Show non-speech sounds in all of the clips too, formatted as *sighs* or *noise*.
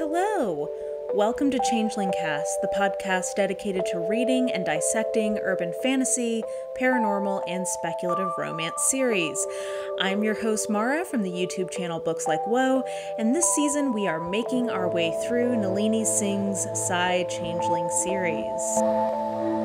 hello! Welcome to Changeling Cast, the podcast dedicated to reading and dissecting urban fantasy, paranormal, and speculative romance series. I'm your host, Mara, from the YouTube channel Books Like Whoa, and this season we are making our way through Nalini Singh's Psy Changeling series.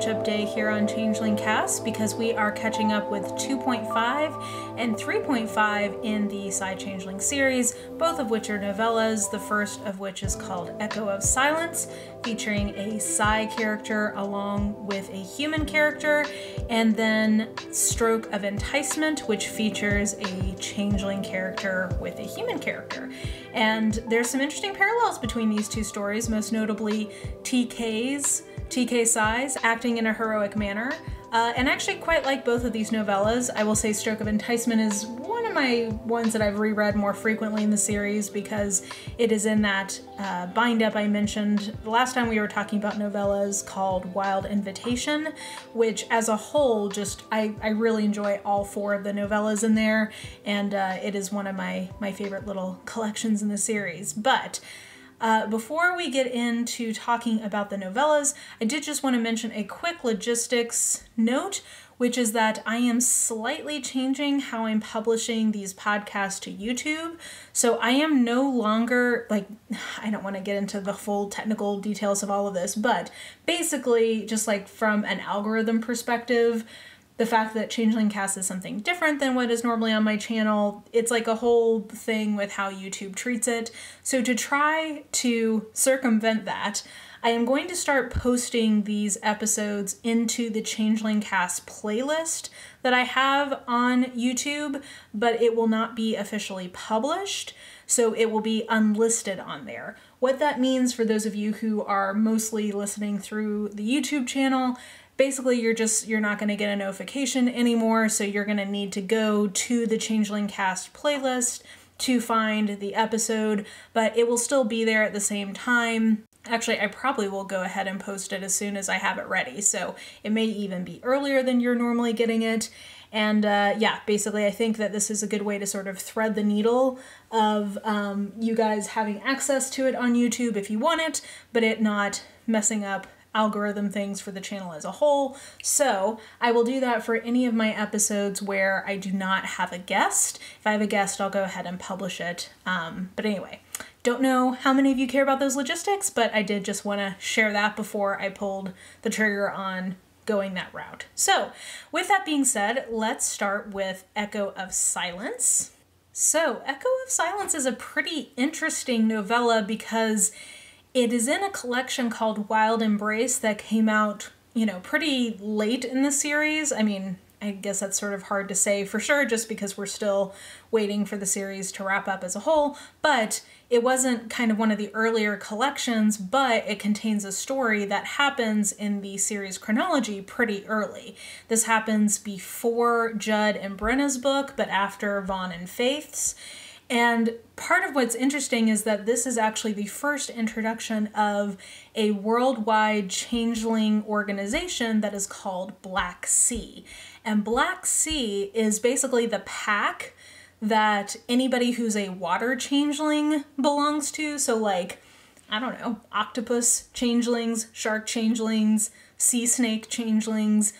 Catch up day here on Changeling Cast because we are catching up with 2.5 and 3.5 in the Psy Changeling series, both of which are novellas, the first of which is called Echo of Silence, featuring a Psy character along with a human character, and then Stroke of Enticement, which features a changeling character with a human character. And there's some interesting parallels between these two stories, most notably TK's TK Psys, acting in a heroic manner. Uh, and actually quite like both of these novellas. I will say Stroke of Enticement is one of my ones that I've reread more frequently in the series because it is in that uh, bind up I mentioned the last time we were talking about novellas called Wild Invitation, which as a whole just I, I really enjoy all four of the novellas in there and uh, it is one of my, my favorite little collections in the series. But uh, before we get into talking about the novellas, I did just want to mention a quick logistics note, which is that I am slightly changing how I'm publishing these podcasts to YouTube. So I am no longer, like, *sighs* I don't want to get into the full technical details of all of this, but basically, just like from an algorithm perspective, the fact that Changeling Cast is something different than what is normally on my channel, it's like a whole thing with how YouTube treats it. So to try to circumvent that, I am going to start posting these episodes into the Changeling Cast playlist that I have on YouTube, but it will not be officially published, so it will be unlisted on there. What that means for those of you who are mostly listening through the YouTube channel, basically you're just you're not going to get a notification anymore so you're going to need to go to the changeling cast playlist to find the episode but it will still be there at the same time Actually, I probably will go ahead and post it as soon as I have it ready. So it may even be earlier than you're normally getting it. And uh, yeah, basically, I think that this is a good way to sort of thread the needle of um, you guys having access to it on YouTube if you want it, but it not messing up algorithm things for the channel as a whole. So I will do that for any of my episodes where I do not have a guest. If I have a guest, I'll go ahead and publish it. Um, but anyway, don't know how many of you care about those logistics, but I did just want to share that before I pulled the trigger on going that route. So, with that being said, let's start with Echo of Silence. So, Echo of Silence is a pretty interesting novella because it is in a collection called Wild Embrace that came out, you know, pretty late in the series. I mean, I guess that's sort of hard to say for sure just because we're still waiting for the series to wrap up as a whole, but it wasn't kind of one of the earlier collections, but it contains a story that happens in the series chronology pretty early. This happens before Judd and Brenna's book, but after Vaughn and Faith's. And part of what's interesting is that this is actually the first introduction of a worldwide changeling organization that is called Black Sea. And Black Sea is basically the pack that anybody who's a water changeling belongs to. So, like, I don't know, octopus changelings, shark changelings, sea snake changelings,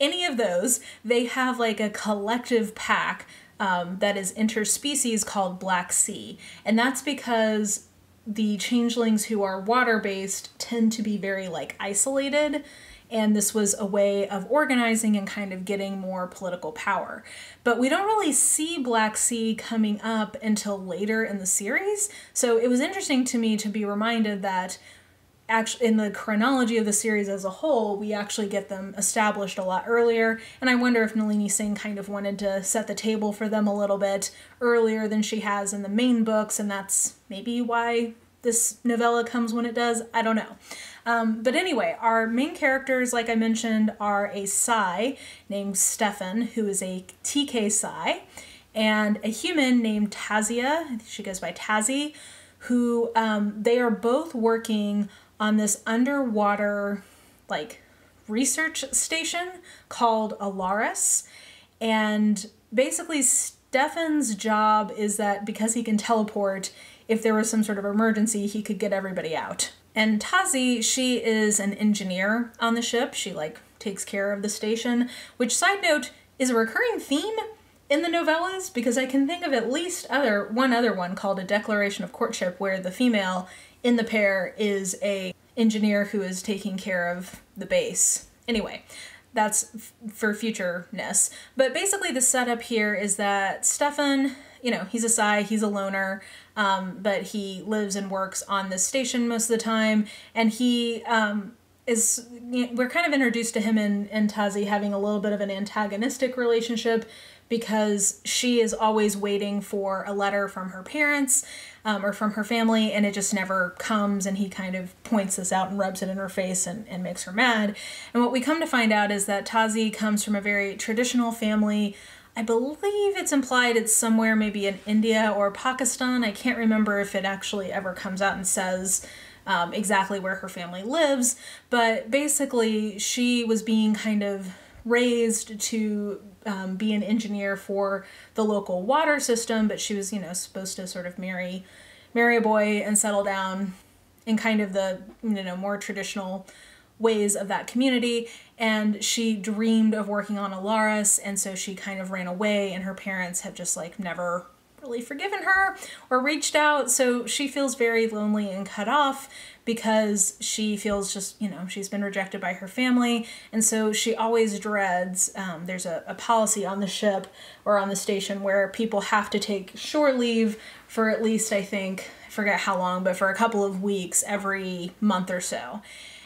any of those, they have like a collective pack um, that is interspecies called Black Sea. And that's because the changelings who are water based tend to be very like isolated and this was a way of organizing and kind of getting more political power. But we don't really see Black Sea coming up until later in the series, so it was interesting to me to be reminded that actually in the chronology of the series as a whole, we actually get them established a lot earlier. And I wonder if Nalini Singh kind of wanted to set the table for them a little bit earlier than she has in the main books, and that's maybe why this novella comes when it does. I don't know. Um, but anyway, our main characters, like I mentioned, are a Psy named Stefan, who is a TK Psy, and a human named Tazia. She goes by Tazi, who um, they are both working on this underwater like research station called Alaris And basically, Stefan's job is that because he can teleport, if there was some sort of emergency, he could get everybody out. And Tazi, she is an engineer on the ship. She like takes care of the station, which side note is a recurring theme in the novellas because I can think of at least other one other one called A Declaration of Courtship where the female in the pair is a engineer who is taking care of the base. Anyway, that's for futureness. But basically, the setup here is that Stefan, you know, he's a Psy, he's a loner, um, but he lives and works on this station most of the time, and he um, is. We're kind of introduced to him and, and Tazi having a little bit of an antagonistic relationship because she is always waiting for a letter from her parents um, or from her family, and it just never comes. And he kind of points this out and rubs it in her face and, and makes her mad. And what we come to find out is that Tazi comes from a very traditional family. I believe it's implied it's somewhere maybe in India or Pakistan. I can't remember if it actually ever comes out and says um, exactly where her family lives, but basically, she was being kind of raised to um, be an engineer for the local water system, but she was, you know, supposed to sort of marry, marry a boy and settle down in kind of the, you know, more traditional ways of that community. And she dreamed of working on Alaris, and so she kind of ran away, and her parents have just like never really forgiven her or reached out. So she feels very lonely and cut off because she feels just, you know, she's been rejected by her family. And so she always dreads. Um, there's a, a policy on the ship or on the station where people have to take shore leave for at least, I think, I forget how long, but for a couple of weeks every month or so.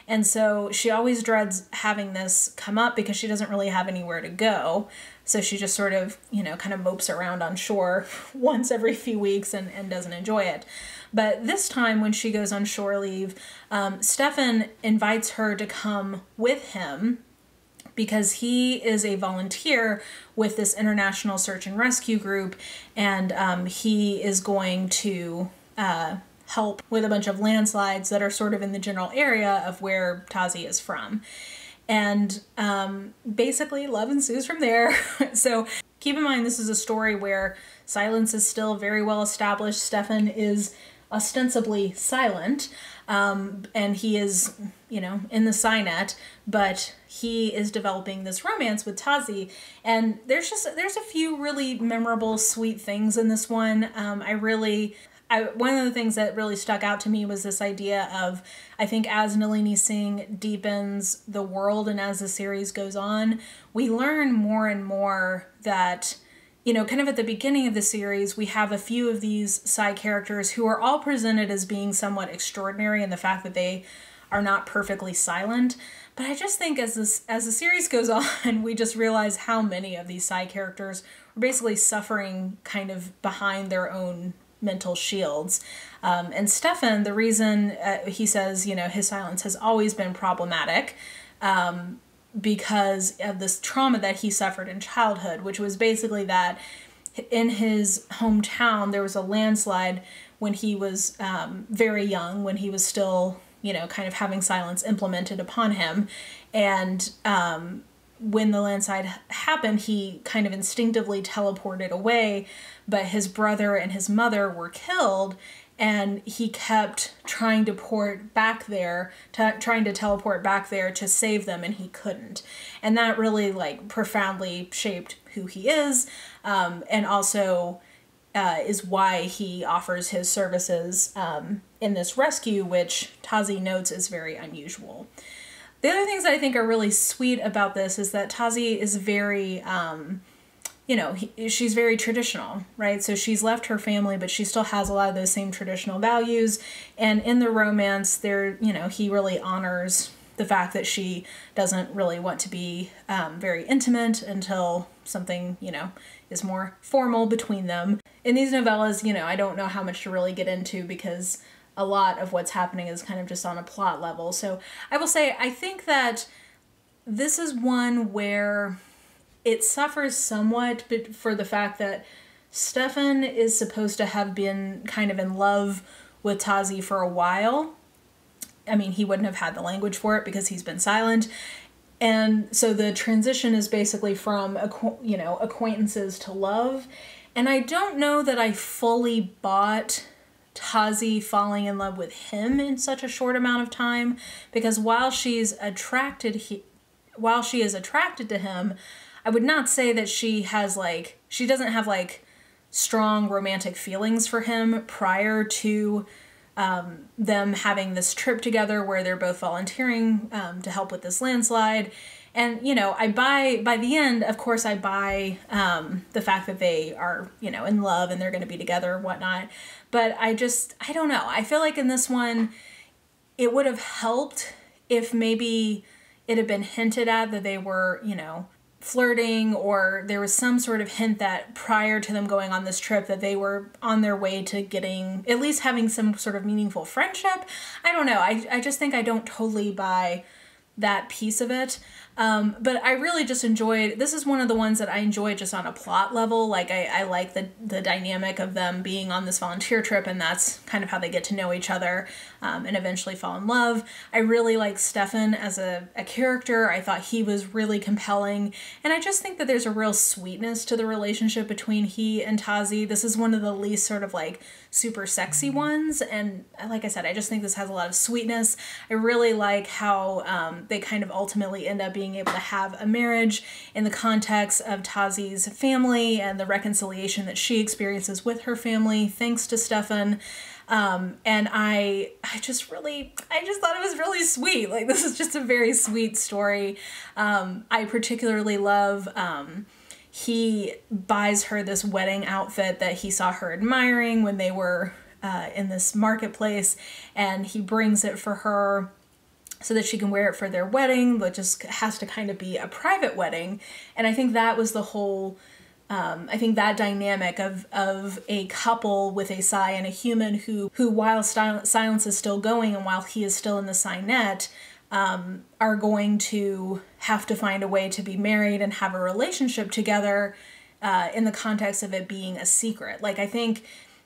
And so she always dreads having this come up because she doesn't really have anywhere to go. So she just sort of, you know, kind of mopes around on shore *laughs* once every few weeks and, and doesn't enjoy it. But this time, when she goes on shore leave, um, Stefan invites her to come with him because he is a volunteer with this international search and rescue group, and um, he is going to uh, help with a bunch of landslides that are sort of in the general area of where Tazi is from. And um, basically, love ensues from there. *laughs* so keep in mind, this is a story where silence is still very well established. Stefan is ostensibly silent, um, and he is, you know, in the PsyNet, but he is developing this romance with Tazi, and there's just there's a few really memorable, sweet things in this one. Um, I really I, one of the things that really stuck out to me was this idea of I think as Nalini Singh deepens the world and as the series goes on, we learn more and more that you know, kind of at the beginning of the series, we have a few of these side characters who are all presented as being somewhat extraordinary in the fact that they are not perfectly silent. But I just think as this as the series *laughs* goes on, we just realize how many of these side characters are basically suffering kind of behind their own mental shields. Um, and Stefan, the reason uh, he says, you know, his silence has always been problematic um, because of this trauma that he suffered in childhood, which was basically that in his hometown there was a landslide when he was um, very young, when he was still, you know, kind of having silence implemented upon him. And um, when the landslide happened, he kind of instinctively teleported away, but his brother and his mother were killed, and he kept trying to port back there, trying to teleport back there to save them, and he couldn't. And that really, like, profoundly shaped who he is, um, and also uh, is why he offers his services um, in this rescue, which Tazi notes is very unusual. The other things that I think are really sweet about this is that Tazi is very, um, you know, he, she's very traditional, right? So she's left her family, but she still has a lot of those same traditional values. And in the romance, there, you know, he really honors the fact that she doesn't really want to be um, very intimate until something, you know, is more formal between them. In these novellas, you know, I don't know how much to really get into because a lot of what's happening is kind of just on a plot level. So I will say, I think that this is one where it suffers somewhat for the fact that Stefan is supposed to have been kind of in love with Tazi for a while. I mean, he wouldn't have had the language for it because he's been silent. and so the transition is basically from you know acquaintances to love and i don't know that i fully bought tazi falling in love with him in such a short amount of time because while she's attracted he while she is attracted to him i would not say that she has like she doesn't have like strong romantic feelings for him prior to um, them having this trip together where they're both volunteering um, to help with this landslide. And you know, I buy by the end. Of course, I buy um, the fact that they are you know in love and they're going to be together and whatnot. But I just I don't know. I feel like in this one, it would have helped if maybe it had been hinted at that they were you know flirting or there was some sort of hint that prior to them going on this trip that they were on their way to getting at least having some sort of meaningful friendship i don't know i, I just think i don't totally buy that piece of it um, but I really just enjoyed. This is one of the ones that I enjoyed just on a plot level. Like I, I like the the dynamic of them being on this volunteer trip, and that's kind of how they get to know each other um, and eventually fall in love. I really like Stefan as a, a character. I thought he was really compelling, and I just think that there's a real sweetness to the relationship between he and Tazi. This is one of the least sort of like super sexy ones, and like I said, I just think this has a lot of sweetness. I really like how um, they kind of ultimately end up being being able to have a marriage in the context of Tazi's family and the reconciliation that she experiences with her family, thanks to Stefan. Um, and I, I just really, I just thought it was really sweet. Like this is just a very sweet story. Um, I particularly love. Um, he buys her this wedding outfit that he saw her admiring when they were uh, in this marketplace, and he brings it for her so that she can wear it for their wedding, but just has to kind of be a private wedding. And I think that was the whole. Um, I think that dynamic of of a couple with a Psy and a human who who while silence is still going and while he is still in the psi um, are going to have to find a way to be married and have a relationship together uh, in the context of it being a secret. Like I think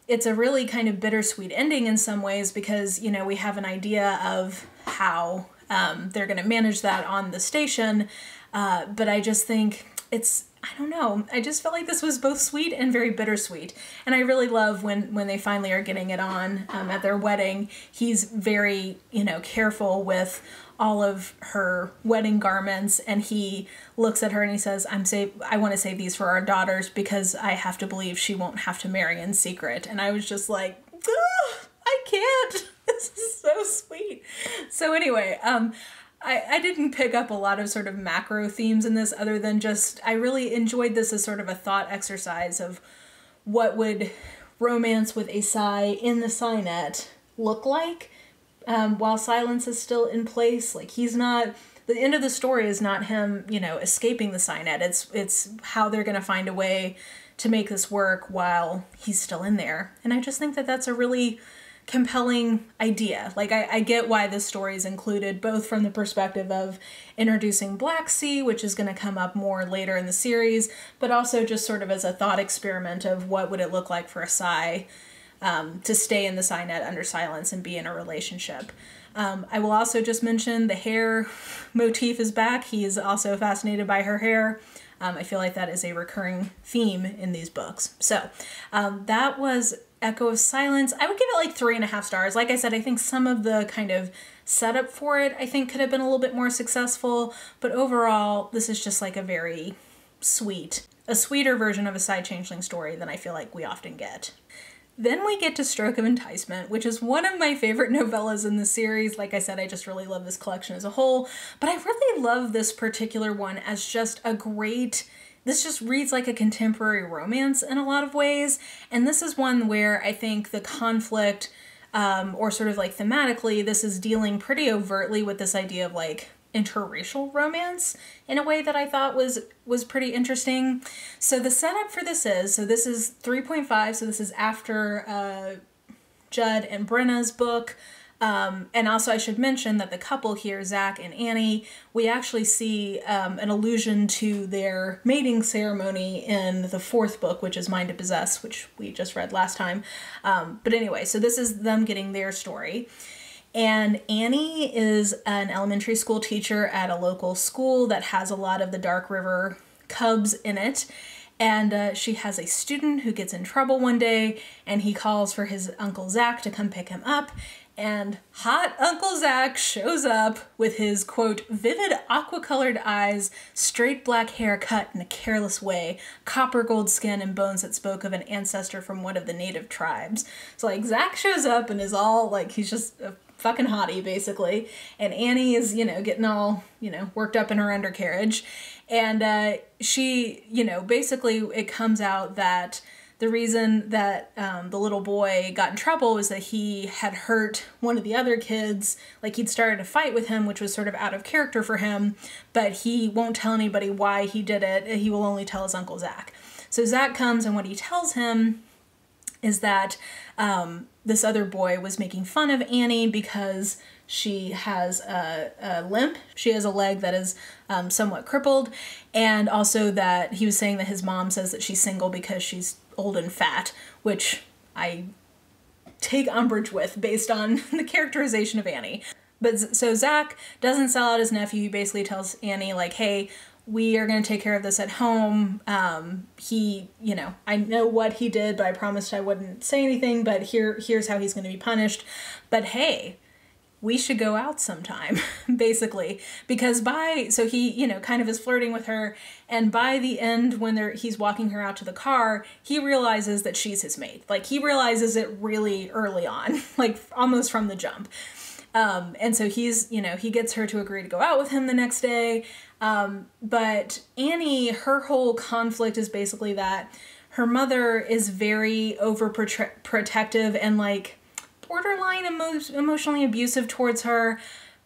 it's a really kind of bittersweet ending in some ways because you know we have an idea of how um, they're going to manage that on the station. Uh, but i just think it's i don't know. I just felt like this was both sweet and very bittersweet. And i really love when when they finally are getting it on um, at their wedding. He's very you know careful with all of her wedding garments and he looks at her and he says i'm save i want to save these for our daughters because i have to believe she won't have to marry in secret. And i was just like i can't. *laughs* This is so sweet. So anyway um I, I didn't pick up a lot of sort of macro themes in this other than just I really enjoyed this as sort of a thought exercise of what would romance with a Psy in the PsyNet look like um, while silence is still in place. Like he's not. The end of the story is not him, you know, escaping the PsyNet. It's it's how they're gonna find a way to make this work while he's still in there. And I just think that that's a really compelling idea. Like, I, I, get why this story is included, both from the perspective of introducing Black Sea, which is going to come up more later in the series, but also just sort of as a thought experiment of what would it look like for a Psy um, to stay in the PsyNet under silence and be in a relationship. Um, I will also just mention the hair *laughs* motif is back. He is also fascinated by her hair. Um, I feel like that is a recurring theme in these books. So um, that was Echo of Silence. I would give it like three and a half stars. Like I said, I think some of the kind of setup for it, I think could have been a little bit more successful. But overall, this is just like a very sweet, a sweeter version of a Psy changeling story than I feel like we often get. Then we get to Stroke of Enticement, which is one of my favorite *laughs* novellas in the series. Like I said, I just really love this collection as a whole, but I really love this particular one as just a great. This just reads like a contemporary romance in a lot of ways, and this is one where I think the conflict, um, or sort of like thematically, this is dealing pretty overtly with this idea of like interracial romance in a way that I thought was was pretty interesting. So the setup for this is so this is 3.5, so this is after uh, Judd and Brenna's book. Um, and also, I should mention that the couple here, Zach and Annie, we actually see um, an allusion to their mating ceremony in the fourth book, which is Mind to Possess, which we just read last time. Um, but anyway, so this is them getting their story. And Annie is an elementary school teacher at a local school that has a lot of the Dark River Cubs in it. And uh, she has a student who gets in trouble one day, and he calls for his Uncle Zach to come pick him up. And hot Uncle Zach shows up with his quote, vivid aqua colored eyes, straight black hair cut in a careless way, copper gold skin, and bones that spoke of an ancestor from one of the native tribes. So, like, Zach shows up and is all like, he's just a fucking hottie basically. And annie is you know getting all you know worked up in her undercarriage. And uh, she you know basically it comes out that the reason that um, the little boy got in trouble was that he had hurt one of the other kids. Like he'd started a fight with him which was sort of out of character for him but he won't tell anybody why he did it. He will only tell his uncle zach. So zach comes and what he tells him is that um, this other boy was making fun of Annie because she has a, a limp. She has a leg that is um, somewhat crippled, and also that he was saying that his mom says that she's single because she's old and fat, which I take umbrage with based on *laughs* the characterization of Annie. But so Zach doesn't sell out his nephew. He basically tells Annie, like, hey, we are going to take care of this at home. Um, he, you know, I know what he did, but I promised I wouldn't say anything, but here, here's how he's going to be punished. But hey, we should go out sometime, *laughs* basically, because by, so he, you know, kind of is flirting with her. And by the end, when they're, he's walking her out to the car, he realizes that she's his mate. Like he realizes it really early on, *laughs* like almost from the jump. Um, and so he's, you know, he gets her to agree to go out with him the next day. Um, but Annie, her whole conflict is basically that her mother is very overprotective and like borderline emo- emotionally abusive towards her.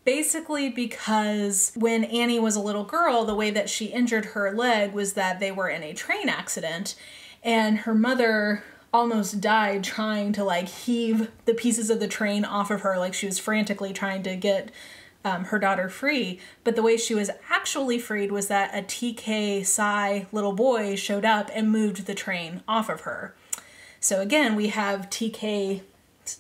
Basically, because when Annie was a little girl, the way that she injured her leg was that they were in a train accident, and her mother almost died trying to like heave the pieces of the train off of her. Like she was frantically trying to get um, her daughter free. But the way she was actually freed was that a tk Psy little boy showed up and moved the train off of her. So again we have tk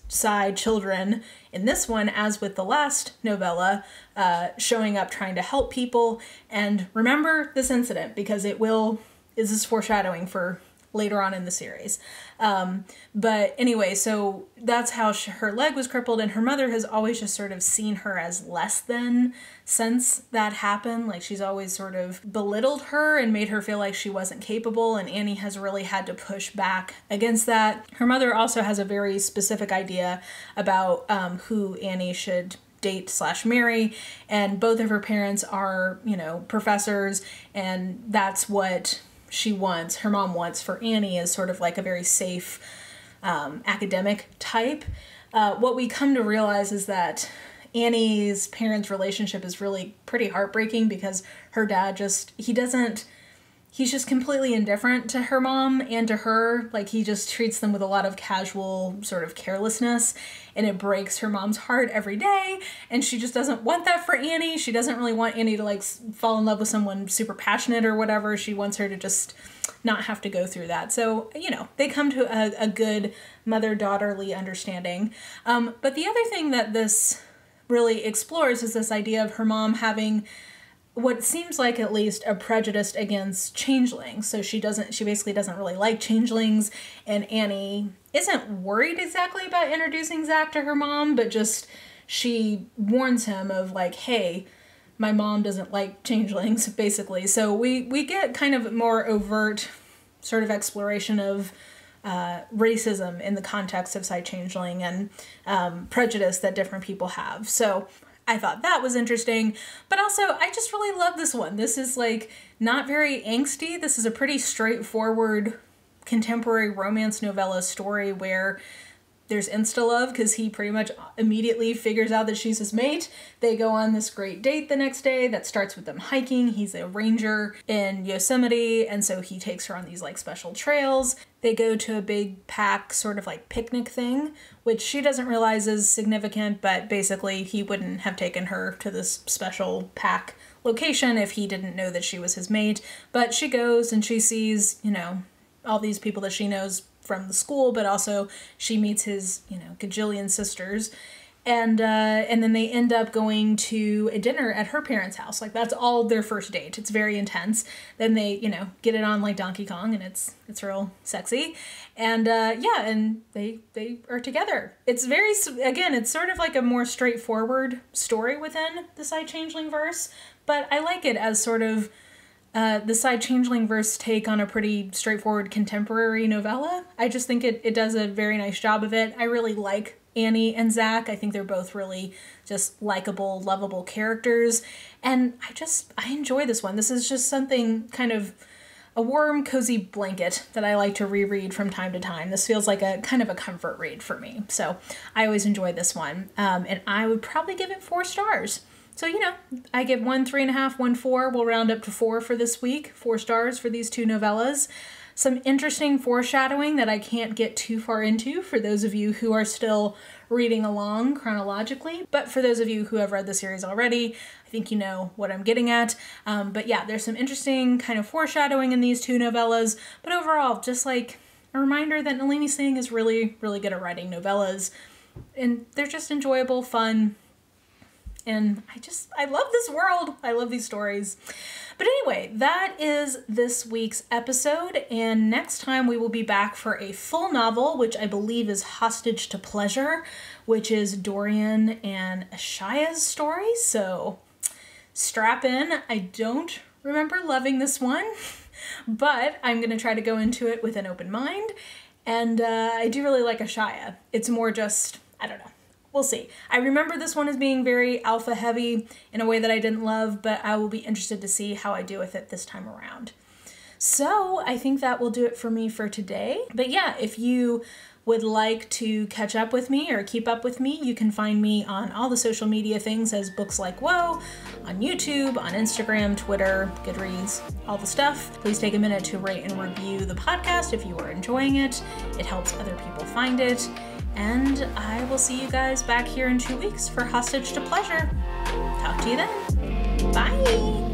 Psy children in this one as with the last novella uh, showing up trying to help people. And remember this incident because it will is this foreshadowing for later on in the series. Um, but anyway, so that's how she, her leg was crippled, and her mother has always just sort of seen her as less than since that happened. Like she's always sort of belittled her and made her feel like she wasn't capable, and Annie has really had to push back against that. Her mother also has a very specific idea about um, who Annie should date slash marry and both of her parents are you know professors and that's what she wants, her mom wants for Annie is sort of like a very safe um, academic type. Uh, what we come to realize is that Annie's parents' relationship is really pretty heartbreaking because her dad just, he doesn't he's just completely indifferent to her mom and to her. Like he just treats them with a lot of casual sort of carelessness and it breaks her mom's heart every day. And she just doesn't want that for Annie. She doesn't really want Annie to like fall in love with someone super passionate or whatever. She wants her to just not have to go through that. So, you know, they come to a, a good mother daughterly understanding. Um, but the other thing that this really explores is this idea of her mom having what seems like at least a prejudice against changelings. So she doesn't she basically doesn't really like changelings and Annie isn't worried exactly about introducing Zach to her mom, but just she warns him of like, "Hey, my mom doesn't like changelings," *laughs* basically. So we we get kind of more overt sort of exploration of uh, racism in the context of Psy Changeling and um, prejudice that different people have. So I thought that was interesting. But also, I just really love this one. This is like not very angsty. This is a pretty straightforward contemporary romance novella story where there's insta love because he pretty much immediately figures out that she's his mate. They go on this great date the next day that starts with them hiking. He's a ranger in Yosemite, and so he takes her on these like special trails. They go to a big pack sort of like picnic thing which she doesn't realize is significant, but basically he wouldn't have taken her to this special pack location if he didn't know that she was his mate. But she goes and she sees, you know, all these people that she knows from the school, but also she meets his, you know, gajillion sisters. and uh, and then they end up going to a dinner at her parents' house. Like that's all their first date. It's very intense. Then they, you know, get it on like Donkey Kong, and it's it's real sexy, and uh, yeah, and they they are together. It's very again, it's sort of like a more straightforward story within the Psy Changeling verse, but I like it as sort of. Uh, the Psy Changeling verse take on a pretty straightforward contemporary novella. I just think it, it does a very nice job of it. I really like Annie and Zach. I think they're both really just likable, lovable characters. And I just, I enjoy this one. This is just something kind of a warm, cozy blanket that I like to reread from time to time. This feels like a kind of a comfort read for me. So I always enjoy this one. Um, and I would probably give it four stars. So, you know, I give one three and a half, one four. We'll round up to four for this week. Four stars for these two novellas some interesting foreshadowing that I can't get too far into for those of you who are still reading along chronologically. But for those of you who have read the series already, I think you know what I'm getting at. Um, but yeah, there's some interesting kind of foreshadowing in these two novellas. But overall, just like a reminder that Nalini Singh is really, really good at writing novellas. And they're just enjoyable, fun, and I just, I love this world. I love these stories. But anyway, that is this week's episode, and next time we will be back for a full novel, which I believe is Hostage to Pleasure, which is Dorian and Ashaya's story. So strap in. I don't remember loving this one, *laughs* but I'm going to try to go into it with an open mind. And uh, I do really like Ashaya. It's more just, I don't know we'll see. I remember this one as being very alpha heavy in a way that I didn't love, but I will be interested to see how I do with it this time around. So I think that will do it for me for today. But yeah, if you would like to catch up with me or keep up with me, you can find me on all the social media things as Books Like Whoa, on YouTube, on Instagram, Twitter, Goodreads, all the stuff. Please take a minute to rate and review the podcast if you are enjoying it. It helps other people find it. And I will see you guys back here in two weeks for Hostage to Pleasure. Talk to you then. Bye.